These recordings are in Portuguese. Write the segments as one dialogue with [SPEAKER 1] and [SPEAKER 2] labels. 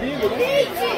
[SPEAKER 1] Lindo, né?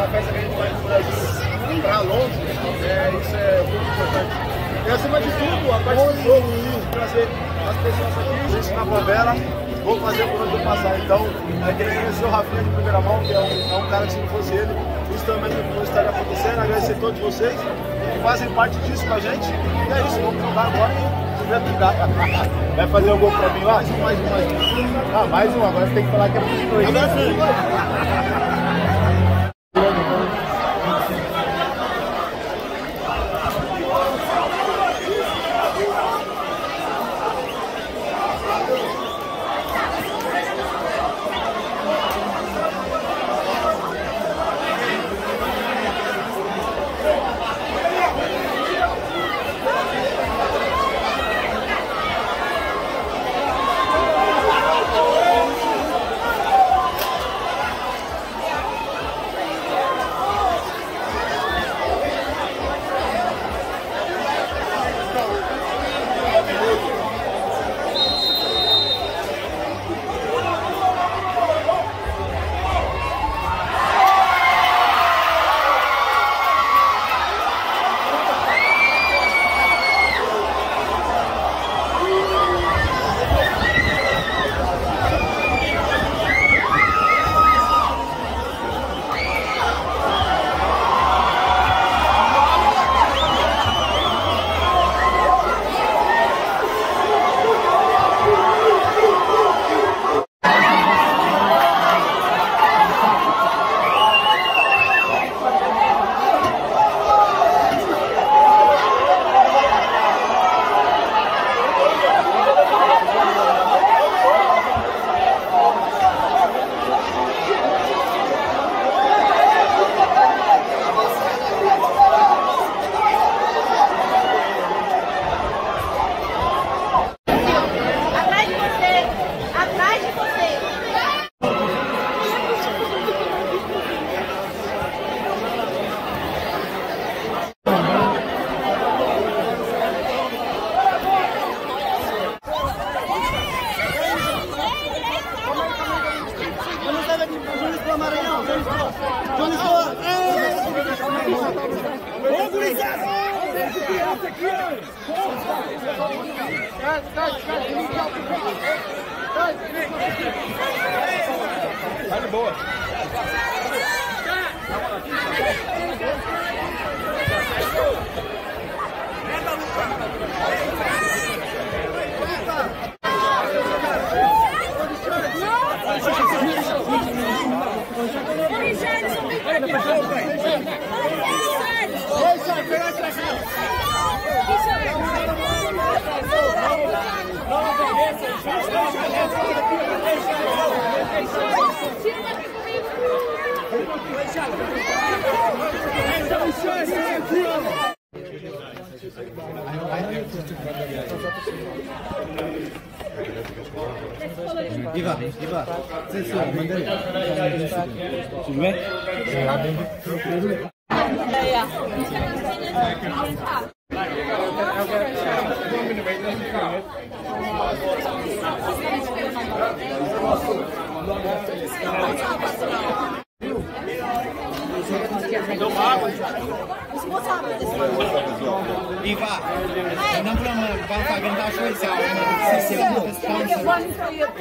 [SPEAKER 2] uma festa que a gente faz no Brasil para longe, é, isso é muito importante. E acima de tudo, a parte do jogo, trazer as pessoas aqui, gente tá na favela, vou fazer por onde eu passar. Então, é queria agradecer o Rafinha de primeira mão, que é um, é um cara que se não fosse ele, isso também não estaria acontecendo. Agradecer a todos vocês que fazem parte disso com a gente. E é isso, vamos contar agora e se der tudo Vai fazer o um gol pra mim lá? Mais um, mais um. Ah, mais um, agora você tem que falar que é muito dois. Agora sim.
[SPEAKER 1] Vai de boa. Tá. 一个一个，这次我们的准备。哎呀！Go for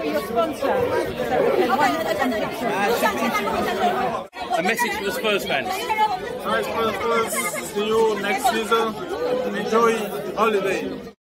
[SPEAKER 1] your, sponsor. A message for the Spurs fans.
[SPEAKER 2] Hi Spurs, see you next season. Enjoy holiday.